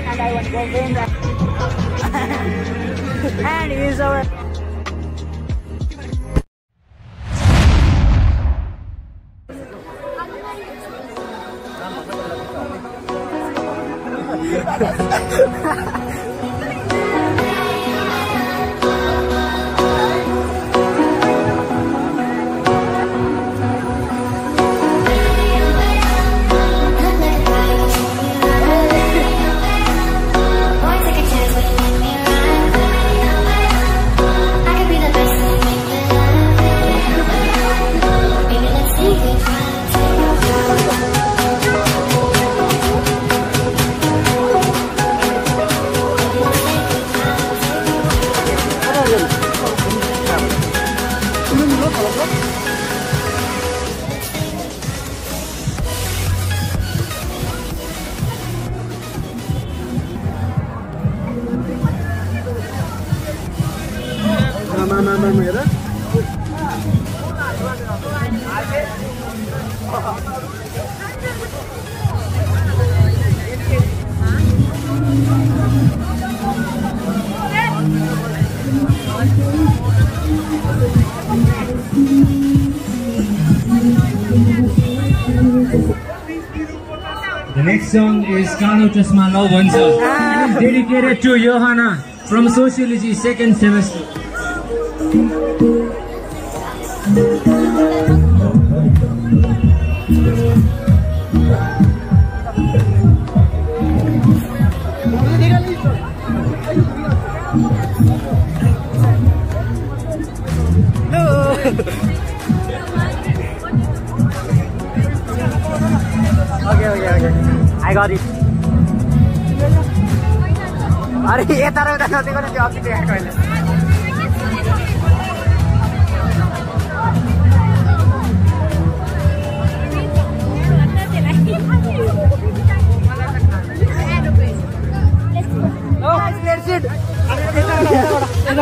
and I want to go in there. and he's over. Ha ha ha! The next song is Kano Chasma Love dedicated to Johanna from Sociology second semester. I got it. Are you here? Are you here? Are you here? Are you here? Are you here?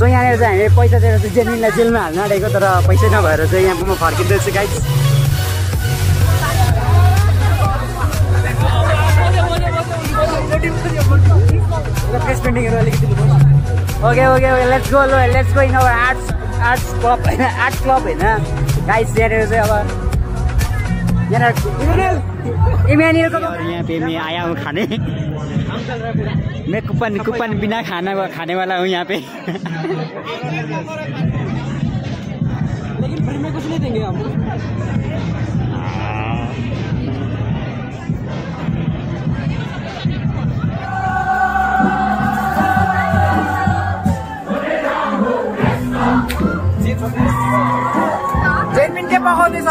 So यहाँनिर चाहिँ हामीले पैसा दिएर चाहिँ जेनिनलाई जेलमा हाल्न आँटेको तर पैसा नभएर चाहिँ यहाँ म फर्किँदैछु guys okay okay okay let's go low let's go in अब आर्ट्स आर्ट्स क्लब होइन आर्ट क्लब होइन गाइस यहाँनिर चाहिँ अब यहाँनिर यहाँनिर यहाँ पेमी आया खाने मैं कूपन कूपन बिना खाना वा, खाने वाला हूँ यहाँ पे लेकिन फ्री में कुछ नहीं देंगे हम Jane minta pahon nih,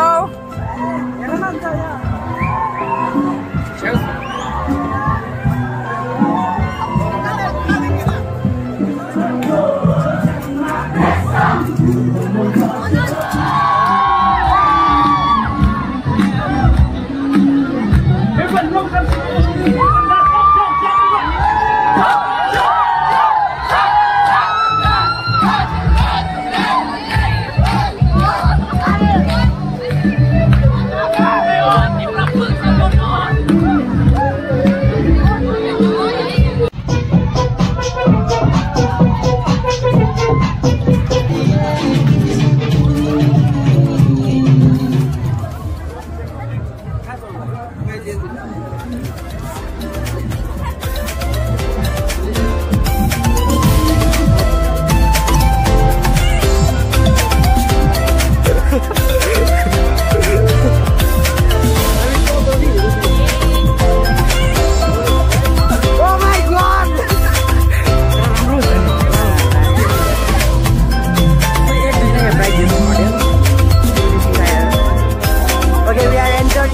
Okay, we are entered.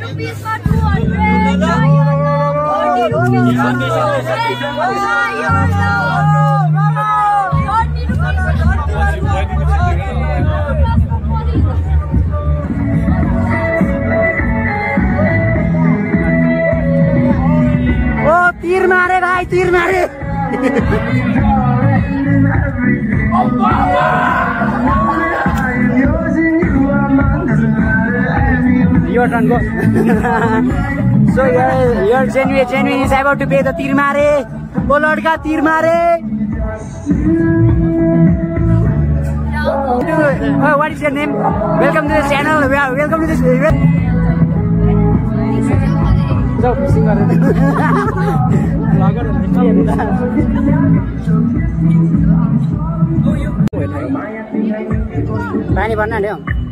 rupees for 200. No, no, no, Oh, you're low. तीर Evertonको सो यर जेन्वी जेन्वी is about to pay the तिर मारे ओ लड्का तिर मारे what is name welcome to the channel welcome to this पानी भन्न नि हौ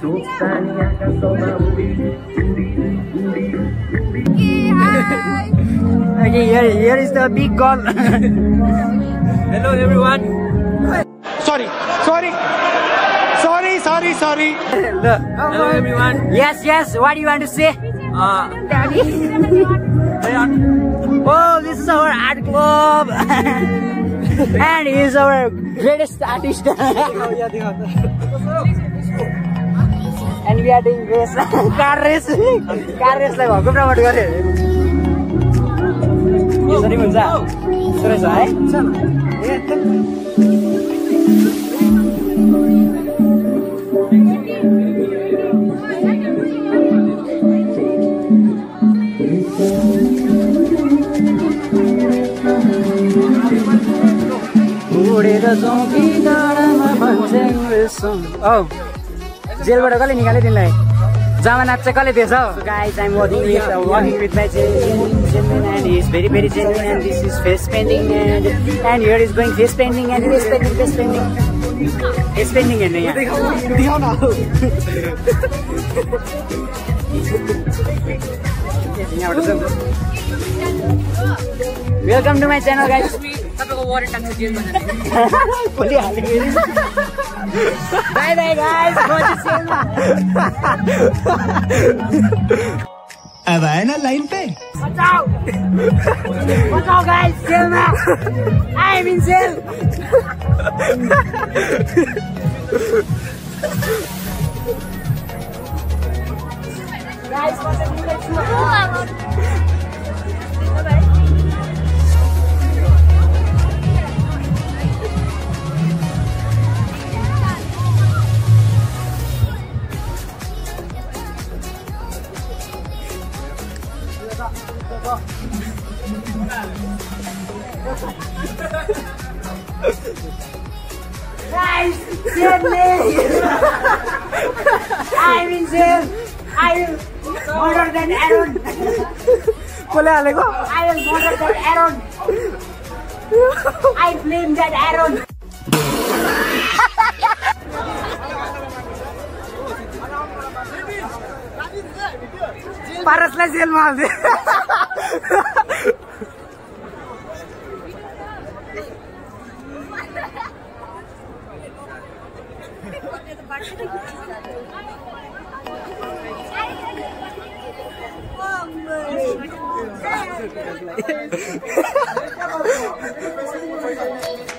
Okay, here, here is the big gun. Hello everyone. Sorry, sorry. Sorry, sorry, sorry. Hello, everyone. Yes, yes. What do you want to say? Uh, oh, this is our art club. and he is our greatest artist. Oh, and we are doing race car race car रेसलाई भएको promote गऱ्यो यसरी हुन्छ सुनेछ है उडेर जाउँ कि डाँडामा जेलबाट कसले निकाल्यो तिमीलाई नाच चाहिँ कसले दिएछ my welcome to my channel guys Ah. Bye bye guys. Good to see you. line pe. Watch out. Watch out guys. Kill me. I am in jail. Oil कसले हालेको पारसलाई जेलमा हाल्दियो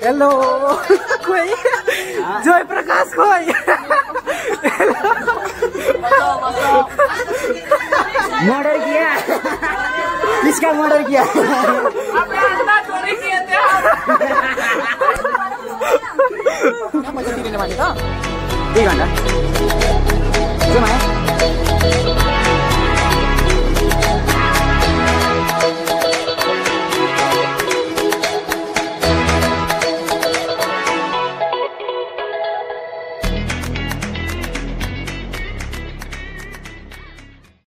हेलो खोइ जय प्रकाश खोइ मर्डर किया किसका मर्डर किया एक घन्टा